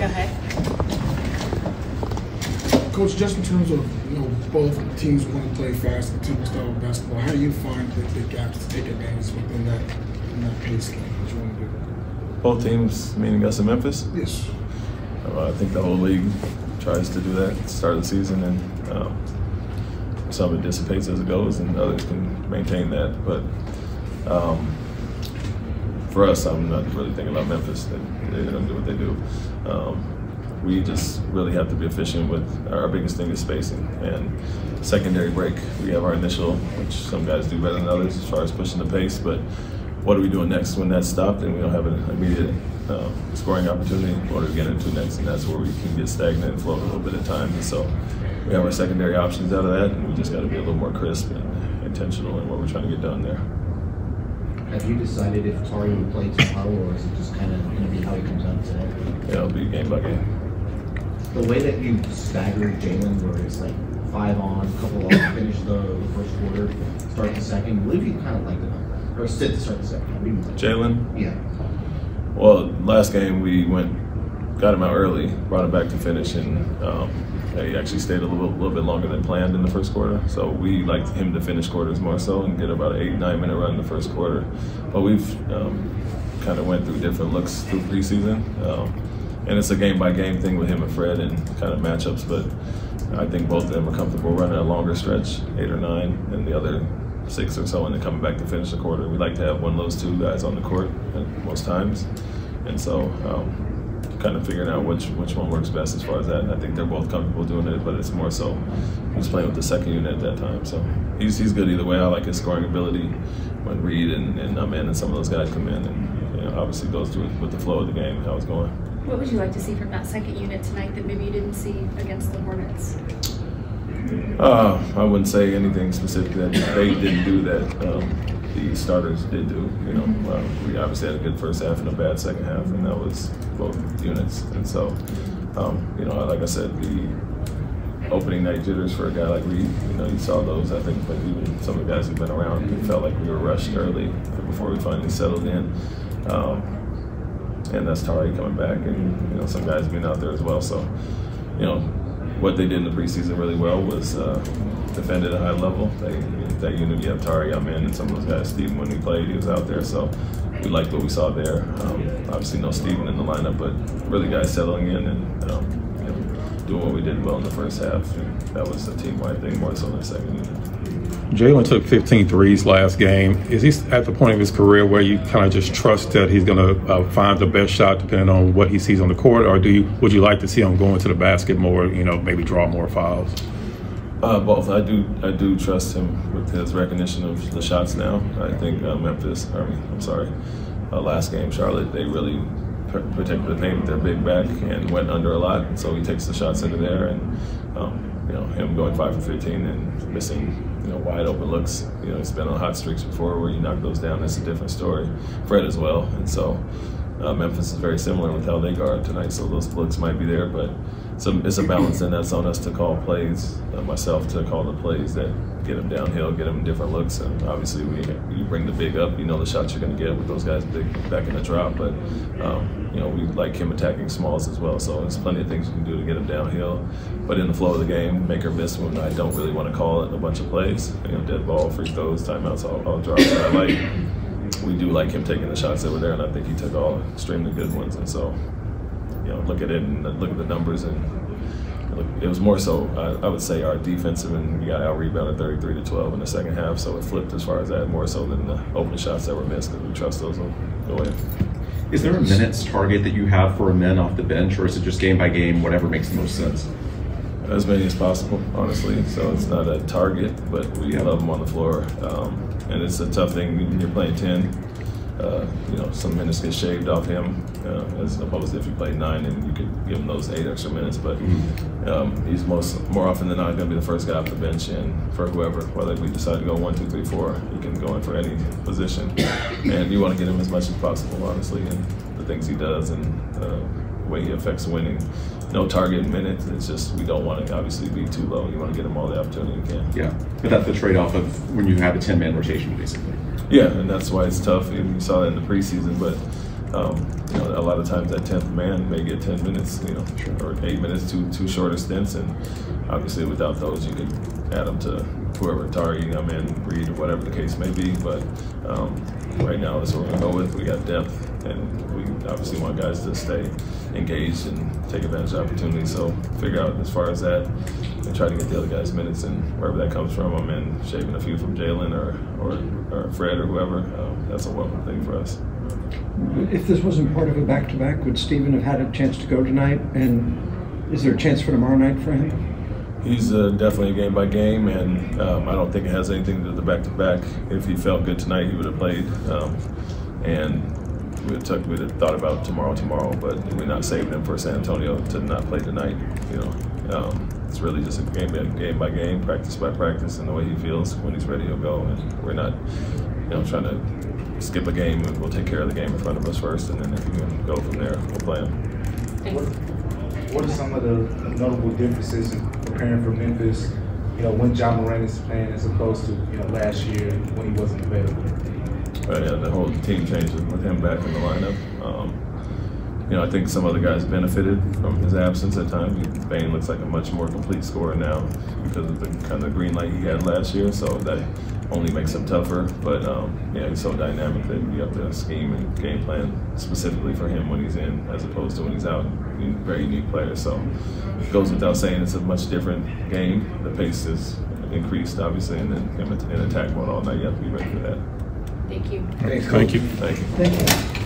Go ahead. Coach, just in terms of you know both teams want to play fast and team style of basketball, how do you find the, the gaps to take advantage within that in that pace game that you want to do? Both teams, meaning us in Memphis. Yes. Uh, I think the whole league tries to do that at the start of the season, and um, some of it dissipates as it goes, and others can maintain that. But um, for us, I'm not really thinking about Memphis. They, they're going to do what they do. Um, we just really have to be efficient with our biggest thing is spacing and secondary break. We have our initial, which some guys do better than others as far as pushing the pace, but what are we doing next when that's stopped and we don't have an immediate uh, scoring opportunity? What are we getting into next? And that's where we can get stagnant and float a little bit of time. And so we have our secondary options out of that, and we just got to be a little more crisp and intentional in what we're trying to get done there. Have you decided if Tari will play tomorrow, or is it just kind of going to be how he comes out today? Yeah, it'll be game by game. The way that you staggered Jalen, where it's like five on, couple off, finish the, the first quarter, start the second, I believe you kind of liked it that. Or sit to start the second. What do you? Jalen? Yeah. Well, last game we went, got him out early, brought him back to finish, and um, he actually stayed a little, little bit longer than planned in the first quarter. So we liked him to finish quarters more so and get about an eight, nine minute run in the first quarter. But we've um, kind of went through different looks through preseason. Um, and it's a game by game thing with him and Fred and kind of matchups. But I think both of them are comfortable running a longer stretch, eight or nine, and the other six or so, and then coming back to finish the quarter. We like to have one of those two guys on the court most times, and so um, kind of figuring out which which one works best as far as that. And I think they're both comfortable doing it, but it's more so he's playing with the second unit at that time, so he's he's good either way. I like his scoring ability when Reed and, and Amen, and some of those guys come in, and you know, obviously goes through with the flow of the game, how it's going. What would you like to see from that second unit tonight that maybe you didn't see against the Hornets? Uh, I wouldn't say anything specific that they didn't do that um, the starters did do. You know, uh, we obviously had a good first half and a bad second half, and that was both units. And so, um, you know, like I said, the opening night jitters for a guy like Reed, you know, you saw those. I think, but even some of the guys who've been around, it felt like we were rushed early before we finally settled in. Um, and that's Tari coming back, and you know, some guys being out there as well. So, you know, what they did in the preseason really well was uh, defend at a high level. They, that unit, you have Tari, Amen and some of those guys, Steven, when he played, he was out there. So we liked what we saw there. Um, obviously, no Steven in the lineup, but really guys settling in and um, you know, doing what we did well in the first half. And that was a team-wide thing more so than the second unit. Jalen took 15 threes last game. Is he at the point of his career where you kind of just trust that he's going to uh, find the best shot depending on what he sees on the court, or do you would you like to see him going to the basket more? You know, maybe draw more fouls. Uh, both. I do. I do trust him with his recognition of the shots now. I think uh, Memphis. I mean, I'm sorry. Uh, last game, Charlotte. They really protected the paint with their big back and went under a lot. So he takes the shots into there, and um, you know him going five for 15 and missing you know, wide open looks. You know, he's been on hot streaks before where you knock those down. That's a different story. Fred as well. And so uh, Memphis is very similar with how they guard tonight. So those looks might be there, but it's a, balance, and that's on us to call plays, uh, myself to call the plays that get them downhill, get them different looks. And obviously, we you bring the big up, you know the shots you're going to get with those guys big back in the drop. But um, you know we like him attacking smalls as well. So there's plenty of things you can do to get him downhill. But in the flow of the game, make or miss when I don't really want to call it a bunch of plays. You know, dead ball, free throws, timeouts, I'll drop. But I like we do like him taking the shots that were there, and I think he took all extremely good ones. And so, you know, look at it and look at the numbers and it was more so, I, I, would say, our defensive, and we got out rebounded 33 to 12 in the second half. So it flipped as far as that, more so than the open shots that were missed, because we trust those will go in. Is there a minutes target that you have for Amen off the bench, or is it just game by game, whatever makes the most sense? As many as possible, honestly. So it's not a target, but we yeah. love them on the floor. Um, and it's a tough thing when you're playing 10 uh, you know, some minutes get shaved off him, uh, as opposed to if you play nine and you could give him those eight extra minutes. But um, he's most more often than not going to be the first guy off the bench, and for whoever, whether we decide to go one, two, three, four, he can go in for any position. And you want to get him as much as possible, honestly, and the things he does and uh, the way he affects winning. No target minutes. It's just we don't want to obviously be too low. You want to get him all the opportunity you can. Yeah, but that's the trade-off of when you have a ten-man rotation, basically. Yeah, and that's why it's tough. And you saw that in the preseason, but um, you know, a lot of times that tenth man may get ten minutes, you know, or eight minutes, two two shorter stints, and obviously without those, you could add them to whoever Tari, I mean, Reed, or whatever the case may be. But um, right now, that's what we're gonna go with. We got depth, and we obviously want guys to stay engaged and take advantage of opportunities. So figure out as far as that, and try to get the other guys minutes, and wherever that comes from, Amen shaving a few from Jalen or, or or Fred or whoever. Um, that's a welcome thing for us. If this wasn't part of a back-to-back, would Steven have had a chance to go tonight? And is there a chance for tomorrow night for him? He's uh, definitely a game by game, and um, I don't think it has anything to do with the back to back. If he felt good tonight, he would have played. Um, and we took we would thought about tomorrow, tomorrow, but we're not saving him for San Antonio to not play tonight. You know, um, it's really just a game by game by game, practice by practice, and the way he feels when he's ready, he'll go. And we're not, you know, trying to skip a game. We'll take care of the game in front of us first, and then if we can go from there, we'll play him. Thanks. What are some of the notable differences in preparing for Memphis? You know, when Ja Morant is playing as opposed to you know last year when he wasn't available. But yeah, the whole team changes with him back in the lineup. Um, you know, I think some other guys benefited from his absence at times. Bane looks like a much more complete scorer now because of the kind of green light he had last year. So that only makes him tougher. But um, yeah, he's so dynamic that you have to scheme and game plan specifically for him when he's in, as opposed to when he's out. He's very unique player. So it goes without saying it's a much different game. The pace is increased, obviously, and then in attack mode all night. You have to be ready for that. Thank you. Thank you. Thank you. Thank you.